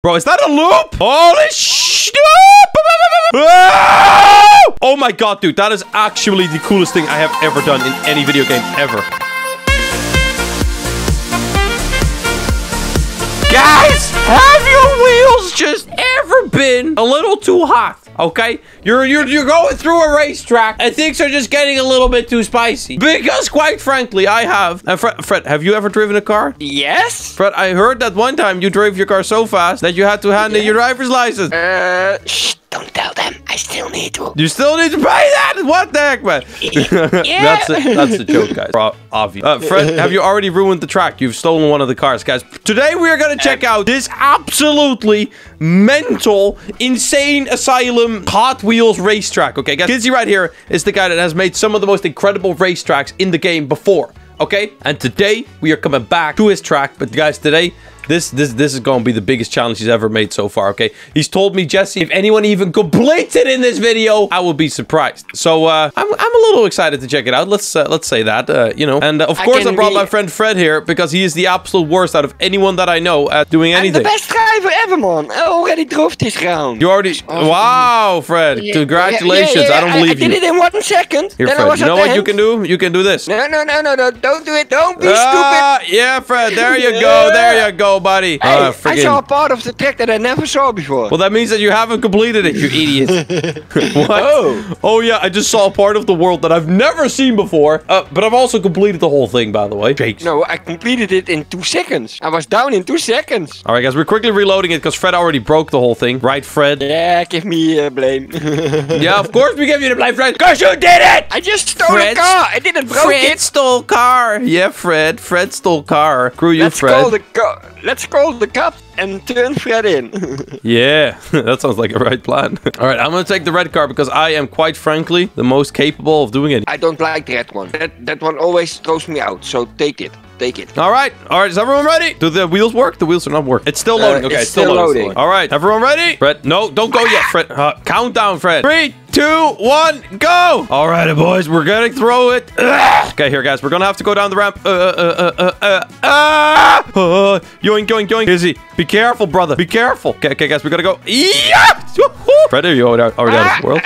Bro, is that a loop? Holy sh! Ah! Oh my god, dude. That is actually the coolest thing I have ever done in any video game ever. Guys, have your wheels just ever been a little too hot? Okay, you're you're you're going through a racetrack and things are just getting a little bit too spicy. Because quite frankly, I have. And Fred, Fred, have you ever driven a car? Yes? Fred, I heard that one time you drove your car so fast that you had to hand in your driver's license. Uh, shh, don't tell them. I still need to. You still need to pay that? What the heck, man? that's a, that's a joke, guys. Pro- obvious. Uh, Fred, have you already ruined the track? You've stolen one of the cars, guys. Today we are going to check out this absolutely mental, insane asylum Hot Wheels racetrack. Okay, guys. Kizzy right here is the guy that has made some of the most incredible racetracks in the game before. Okay, and today we are coming back to his track. But guys, today this this this is going to be the biggest challenge he's ever made so far, okay? He's told me, Jesse, if anyone even completes it in this video, I will be surprised. So, uh, I'm, I'm a little excited to check it out. Let's uh, let's say that, uh, you know. And, uh, of I course, I brought my friend Fred here because he is the absolute worst out of anyone that I know at doing I'm the best driver ever, man. I already drove this round. You already... awesome. Wow, Fred. Yeah, Congratulations. yeah, yeah, I don't I, believe I did you. it in one second. Here, Fred. You know the what you can do? You can do this. No, no, no, no, no. Don't do it. Don't be Ah, yeah, Fred. There you go. There you go, buddy. stupid. Hey, Ah, I saw a part of the track that I never saw before. Well, that means that you haven't completed it, you idiot. what? Oh. Oh, yeah, I just saw a part of the world that I've never seen before. Uh, but I've also completed the whole thing, by the way. Jakes. no, I completed it in two seconds. I was down in two seconds. All right, guys, we're quickly reloading it because Fred already broke the whole thing. Right, Fred? Yeah, give me uh, blame. Yeah, of course we give you the blame, Fred. Because you did it! I just stole Fred- a car. I didn't broke Fred it. stole car. Yeah, Fred. Fred stole car. Screw you, Let's Fred. call the co- Let's call the cops and turn Fred in. Yeah, that sounds like a right plan. All right, I'm going to take the red car because I am, quite frankly, the most capable of doing it. I don't like that one. That that one always throws me out. So take it. Take it. All right, all right, is everyone ready? Do the wheels work? The wheels are not working. It's still loading. Uh, okay, it's it's still, still loading. loading. All right, everyone ready? Fred, no, don't go yet, Fred. Uh, countdown, Fred. Three, two, one, go! All right, boys, we're gonna throw it. Ugh. Okay, here, guys, we're gonna have to go down the ramp. Uh, uh, uh, uh, uh, ah! Uh, yoink, yoink, yoink. Izzy, be careful, brother. Be careful. Okay, okay, guys, we gotta go. Yeah! Woo-hoo. Fred, are you already already out of the world?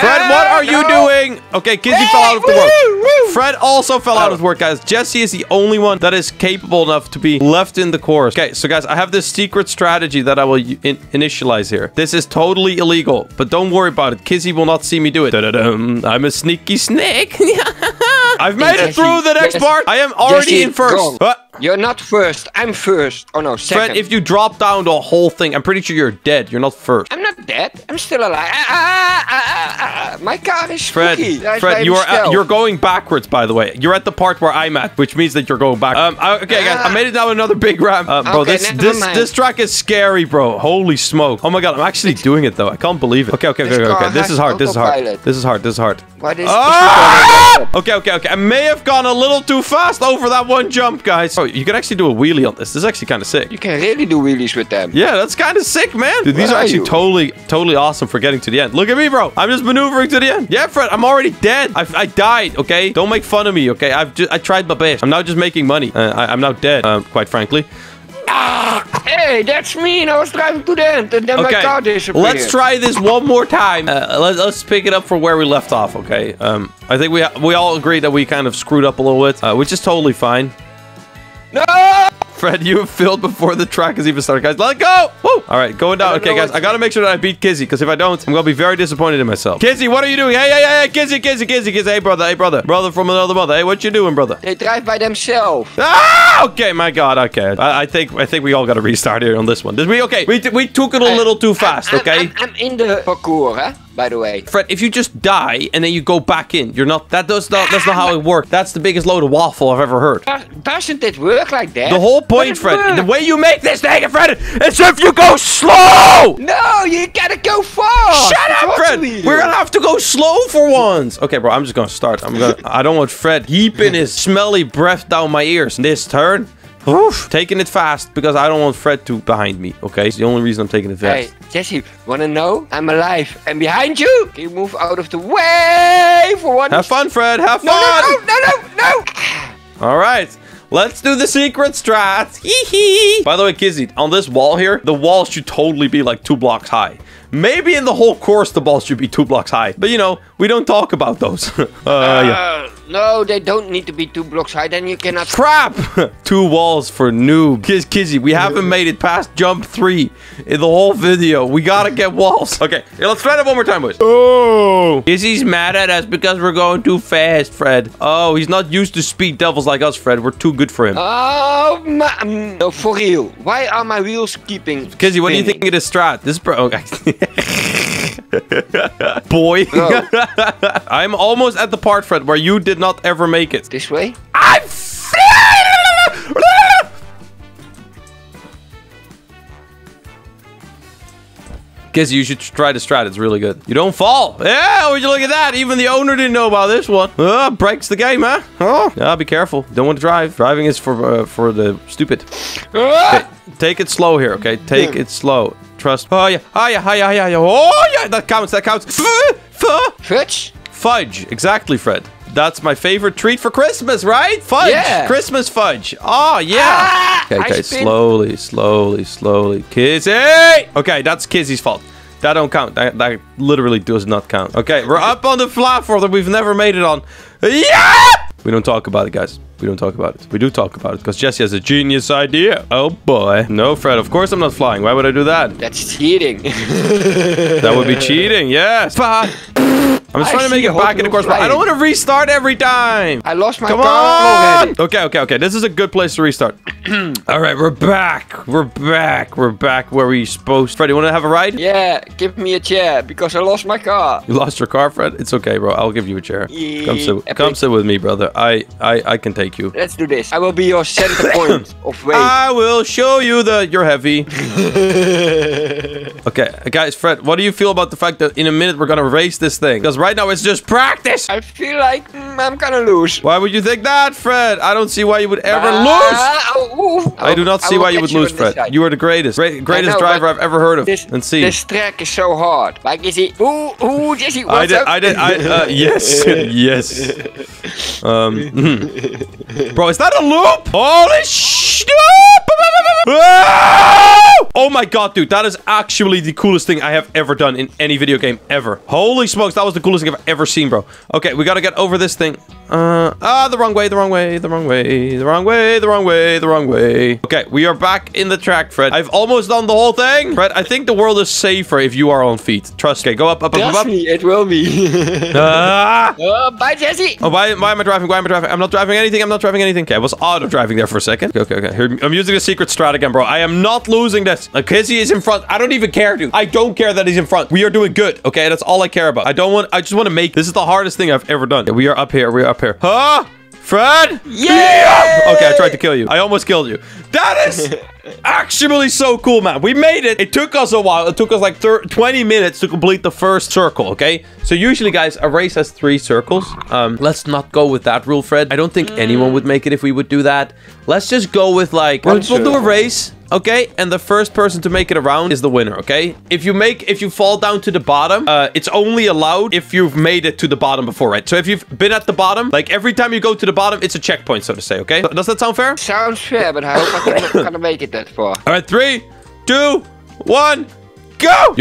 Fred, what are you doing? Okay, Kizzy fell out of the world. Fred also fell out oh. of the work, guys. Jesse is the only one that is capable enough to be left in the course. Okay, so guys, I have this secret strategy that I will in initialize here. This is totally illegal, but don't worry about it. Kizzy will not see me do it. Da-da-dum. I'm a sneaky snake. I've made it Jesse, through the next Jesse, part. I am already Jesse, in first. Wrong. Uh, You're not first. I'm first. Oh no, second. Fred, if you drop down the whole thing, I'm pretty sure you're dead. You're not first. I'm not dead. I'm still alive. Ah, ah, ah, ah, ah, ah. My car is Fred, spooky. Fred, you are at, you're going backwards. By the way, you're at the part where I'm at, which means that you're going back. Um, I- okay, guys, I made it down another big ramp, uh, bro. Okay, this this mind. this track is scary, bro. Holy smoke! Oh my god, I'm actually doing it though. I can't believe it. Okay, okay, okay, This okay. okay. This is hard. This is hard. This is hard. This is hard. What is Ah! Okay, okay, okay. I may have gone a little too fast over that one jump, guys. Oh, you can actually do a wheelie on this. This is actually kind of sick. You can really do wheelies with them. Yeah, that's kind of sick, man. Dude, these Where are are actually totally, totally awesome for getting to the end. Look at me, bro. I'm just maneuvering to the end. Yeah, Fred, I'm already dead. I, I died, okay? Don't make fun of me, okay? I've just, I tried my best. I'm now just making money. Uh, I, I'm now dead, um, quite frankly. Hey, that's me. I was driving to the end, and then my car disappeared. let's try this one more time. Uh, let, let's pick it up from where we left off, okay? Um, I think we we all agree that we kind of screwed up a little bit, uh, which is totally fine. Fred, you have failed before the track has even started, guys. Let go! Woo! All right, going down. Okay, guys, I gotta make sure that I beat Kizzy, because if I don't, I'm gonna be very disappointed in myself. Kizzy, what are you doing? Hey, hey, hey, hey, Kizzy, Kizzy, Kizzy, Kizzy. Hey, brother, hey, brother. Brother from another mother. Hey, what you doing, brother? They drive by themselves. Ah! Okay, my God. Okay, I, I think I think we all got to restart here on this one. Did we? Okay, we, we took it a little too fast. I'm, Okay. I'm, I'm in the parkour, huh? By the way. Fred, if you just die and then you go back in, you're not. That does not. That's not how it works. That's the biggest load of waffle I've ever heard. Does- Doesn't it work like that? The whole point, Fred, the way you make this thing, Fred, is if you go slow. No, you gotta go fast. Shut up, Fred. We're gonna have to go slow for once. Okay, bro. I'm just gonna start. I'm gonna. I don't want Fred heaping his smelly breath down my ears. This turn. Oof, taking it fast because I don't want Fred to behind me. Okay, it's the only reason I'm taking it fast. Hey, fast. Jesse, wanna know? I'm alive. And behind you, can you move out of the way for one? Have fun, Fred. Have No, fun. no, no, no, no, no. All right. Let's do the secret strat. Hee hee. By the way, Kizzy, on this wall here, the wall should totally be like two blocks high. Maybe in the whole course, the ball should be two blocks high. But you know, we don't talk about those. uh, yeah. No, they don't need to be two blocks high. Then you cannot. Crap! two walls for noob. Kiz Kizzy, we haven't made it past jump three in the whole video. We gotta get walls. Okay, here, let's try it one more time, boys. Oh! Kizzy's mad at us because we're going too fast, Fred. Oh, he's not used to speed devils like us, Fred. We're too good for him. Oh, ma- mm, no, for real. Why are my wheels keeping? Kizzy, what do you think of it is strat? This bro. Okay. Boy. No. I'm almost at the part, Fred, where you did not ever make it. This way? I'm. Guess you should try the strat. It's really good. You don't fall. Yeah, would you look at that? Even the owner didn't know about this one. Oh, breaks the game, huh? Oh, yeah. Be careful. Don't want to drive. Driving is for uh, for the stupid. Ah! Okay, take it slow here. Okay, take it slow. Trust. Oh yeah. Oh yeah. Oh yeah. Oh yeah. Oh yeah. That counts. That counts. Uh, uh. Fudge? Fudge. Exactly, Fred. That's my favorite treat for Christmas, right? Fudge. Yeah. Christmas fudge. Oh, yeah. Ah, okay, okay. Slowly, slowly, slowly. Kizzy! Okay, that's Kizzy's fault. That don't count. That, that literally does not count. Okay, we're up on the platform that we've never made it on. Yeah! We don't talk about it, guys. We don't talk about it. We do talk about it because Jesse has a genius idea. Oh boy. No, Fred. Of course I'm not flying. Why would I do that? That's cheating. That would be cheating. Yes. Fuck. I'm just I trying to make it back in the course, but I don't want to restart every time. I lost my Come car on! already. Okay, okay, okay. This is a good place to restart. All right, we're back. We're back. We're back where we supposed. Fred, you want to have a ride? Yeah, give me a chair because I lost my car. You lost your car, Fred. It's okay, bro. I'll give you a chair. Come sit. Yeah, Come sit with me, brother. I, I, I can take you. Let's do this. I will be your center point of weight. I will show you that you're heavy. okay, guys, Fred, what do you feel about the fact that in a minute we're gonna race this thing? Because right now it's just practice. I feel like mm, I'm gonna lose. Why would you think that, Fred? I don't see why you would ever lose. Ah, oh. I do not see why you would lose, Fred. side. You are the greatest, Great, greatest know, driver I've ever heard of This, and seen. this track is so hard. Like, is he? Ooh, ooh, Jesse, what's I did, up? I did, I, uh, yes, yes. Um, mhm. bro, is that a loop? Holy sh! Oh my god, dude, that is actually the coolest thing I have ever done in any video game ever. Holy smokes, that was the coolest thing I've ever seen, bro. Okay, we gotta get over this thing. Uh, ah, the wrong way, the wrong way, the wrong way, the wrong way, the wrong way, the wrong way. Okay, we are back in the track, Fred. I've almost done the whole thing. Fred, I think the world is safer if you are on feet. Trust me. Go up, up, up, up, up. me, it will be. Ah! oh, bye, Jesse. Oh, why, why am I driving? Why am I driving? I'm not driving anything. I'm not driving anything. Okay, I was auto driving there for a second. Okay, okay, okay. Here, I'm using a secret strat again, bro. I am not losing this. Kizzy is in front. I don't even care, dude. I don't care that he's in front. We are doing good. Okay, that's all I care about. I don't want. I just want to make. This is the hardest thing I've ever done. We are up here. We are up here. Huh? Fred? Yeah! Okay, I tried to kill you. I almost killed you. That is actually so cool, man. We made it. It took us a while. It took us like thir 20 minutes to complete the first circle, okay? So usually, guys, a race has three circles. Um, let's not go with that rule, Fred. I don't think anyone would make it if we would do that. Let's just go with like, we'll, we'll do a race. Okay, and the first person to make it around is the winner. Okay, if you make if you fall down to the bottom, uh, it's only allowed if you've made it to the bottom before, right? So if you've been at the bottom, like every time you go to the bottom, it's a checkpoint, so to say. Okay, does that sound fair? Sounds fair, but I hope I gonna make it that far. All right, three, two, one, go!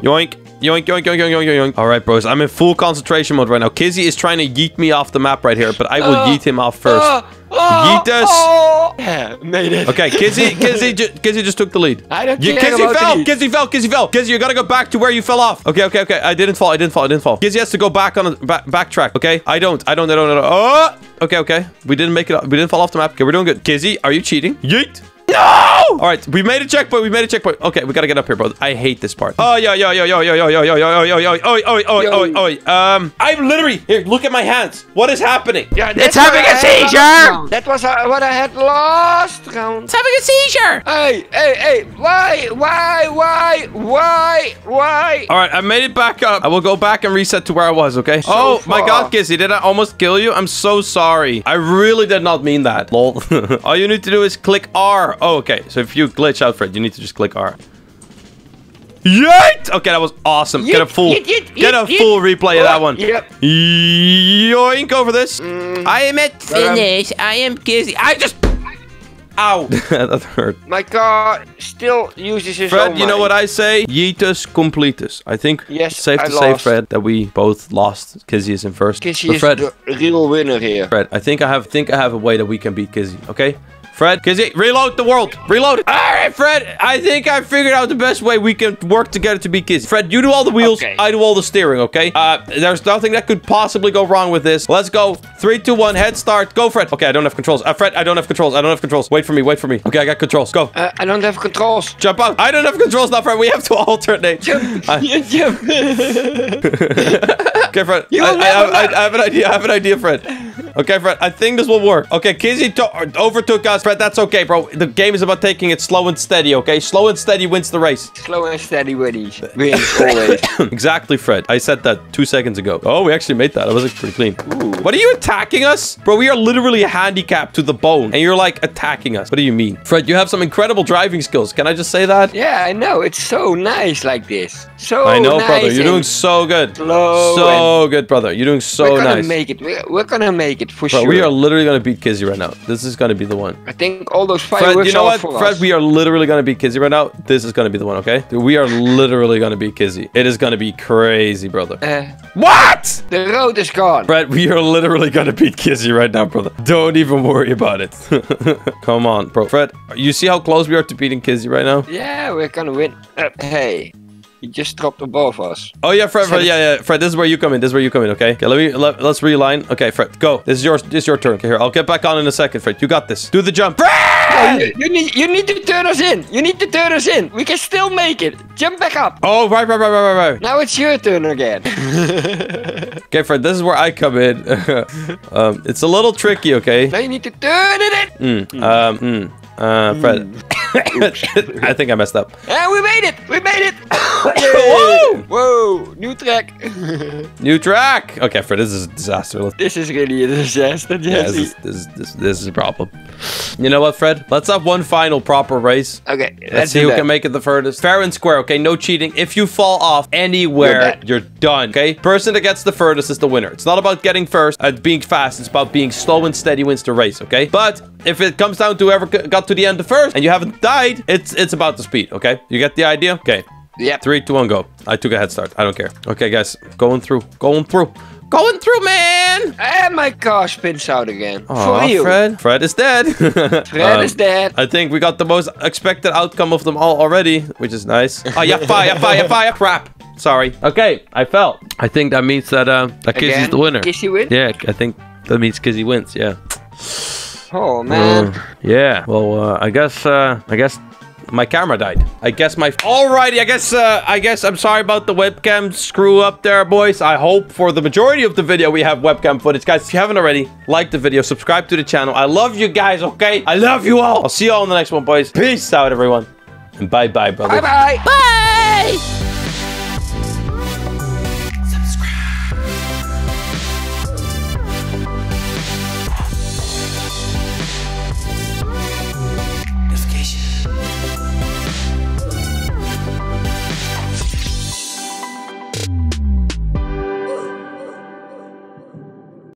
Yoink. Yoink, yoink, yoink, yoink, yoink, yoink. All right, bros. I'm in full concentration mode right now. Kizzy is trying to yeet me off the map right here, but I will Oh. yeet him off first. Uh, uh, oh, oh, Yeet us. oh. Yeah, made it. Okay, Kizzy, Kizzy, ju- Kizzy just took the lead. I don't You, care Kizzy about fell. Kizzy fell, Kizzy fell. Kizzy, you gotta go back to where you fell off. Okay, okay, okay. I didn't fall, I didn't fall, I didn't fall. Kizzy has to go back on a back, backtrack. Okay, I don't, I don't, I don't, I don't. Oh, okay, okay. We didn't make it. We didn't fall off the map. Okay, we're doing good. Kizzy, are you cheating? Yeet. No! All right, we made a checkpoint. We made a checkpoint. Okay, we gotta get up here, bro. I hate this part. Oh, yo, yo, yo, yo, yo, yo, yo, yo, yo, yo, yo, yo, oi, oi, oi, Yo. oi, oi. Um, I'm literally here. Look at my hands. What is happening? Yeah, It's having I a had seizure! That was uh, what I had last round. It's having a seizure! Hey, hey, hey! Why, why, why, why, why? All right, I made it back up. I will go back and reset to where I was, okay? oh, my. God, Kizzy, did I almost kill you? I'm so sorry. I really did not mean that, lol. All you need to do is click R. Oh, okay. So if you glitch out, Fred, you need to just click R. Yeet! Okay, that was awesome. Get a full, yeet, yeet, get a yeet, full replay of that oh, one. Yep. Yoink over this. Mm. I am at finish. I am Kizzy. I just. Ow. that hurt. My car still uses his Fred, own you know what I say? Yeetus completus. I think Yes, it's safe I to say. Fred, that we both lost. Kizzy is in first. Kizzy But is Fred, the real winner here. Fred, I think I have think I have a way that we can beat Kizzy. Okay. Fred, Kizzy, reload the world. Reload it. All right, Fred. I think I figured out the best way we can work together to beat Kizzy. Fred, you do all the wheels. Okay. I do all the steering. Okay. Uh, there's nothing that could possibly go wrong with this. Let's go. Three, two, one. Head start. Go, Fred. Okay, I don't have controls. Uh, Fred, I don't have controls. I don't have controls. Wait for me. Wait for me. Okay, I got controls. Go. Uh, I don't have controls. Jump out. I don't have controls now, Fred. We have to alternate. Jump. I- You jump. Okay, Fred. You I, will I, never I, I, have an idea. I have an idea, Fred. Okay, Fred. I think this will work. Okay, Kizzy to- uh, overtook us. Fred, that's okay, bro. The game is about taking it slow and steady, okay? Slow and steady wins the race. Slow and steady wins. Wins always. exactly, Fred. I said that two seconds ago. Oh, we actually made that. That was actually pretty clean. Ooh. What are you attacking us? Bro, we are literally handicapped to the bone. And you're like attacking us. What do you mean? Fred, you have some incredible driving skills. Can I just say that? Yeah, I know. It's so nice like this. So nice. I know, nice brother. You're doing so good. slow. So good, brother. You're doing so we're gonna nice. make it. We're, we're gonna make it for Bro, sure. we are literally gonna beat Kizzy right now. This is gonna be the one. I think all those Fred, fireworks you know what? for Fred, us. we are literally gonna beat Kizzy right now. This is gonna be the one, okay? Dude, we are literally gonna beat Kizzy. It is gonna be crazy, brother. Uh, What? the road is gone. Fred, we are literally gonna beat Kizzy right now, brother. Don't even worry about it. Come on, bro. Fred, you see how close we are to beating Kizzy right now? Yeah, we're gonna win. Uh, hey, you just dropped above us. Oh yeah, Fred, Fred, yeah, yeah, Fred. This is where you come in. This is where you come in. Okay. Okay. Let me let, let's realign. Okay, Fred, go. This is your this is your turn. Okay, here. I'll get back on in a second, Fred. You got this. Do the jump. Fred! You, you need you need to turn us in. You need to turn us in. We can still make it. Jump back up. Oh, right, right, right, right, right, right. Now it's your turn again. Okay, Fred, this is where I come in. um, it's a little tricky, okay? now you need to turn it in. Mm, um, mm, uh, Fred. I think I messed up. And we made it. We made it. Whoa! Whoa! New track. New track. Okay, Fred, this is a disaster. This is really a disaster, yeah, this Jesse. is, this, is, this, this is a problem. You know what, Fred? Let's have one final proper race. okay, Let's, let's see who that. can make it the furthest. Fair and square, okay? No cheating. If you fall off anywhere, You're you're done, okay? Person that gets the furthest is the winner. It's not about getting first and being fast. It's about being slow and steady wins the race, okay? But if it comes down to whoever got to the end the first and you haven't died, it's it's about the speed, okay? You get the idea? Okay. Yep. Three, two, one, go. I took a head start. I don't care. Okay, guys. Going through. Going through. Going through, man! And my car spins out again. Aw, For you. Fred. Fred is dead. Fred Um, is dead. I think we got the most expected outcome of them all already, which is nice. Oh, yeah, fire, fire, fire. Crap. Sorry. Okay, I fell. I think that means that uh, that Kizzy's the winner. Kizzy win? Yeah, I think that means Kizzy wins. Yeah. Oh man. Uh, yeah. Well, uh, I guess uh, I guess my camera died. I guess my. Alrighty. I guess uh, I guess I'm sorry about the webcam screw up there, boys. I hope for the majority of the video we have webcam footage, guys. If you haven't already, like the video, subscribe to the channel. I love you guys. Okay. I love you all. I'll see you all in the next one, boys. Peace out, everyone. And bye, bye, brother. Bye bye. Bye!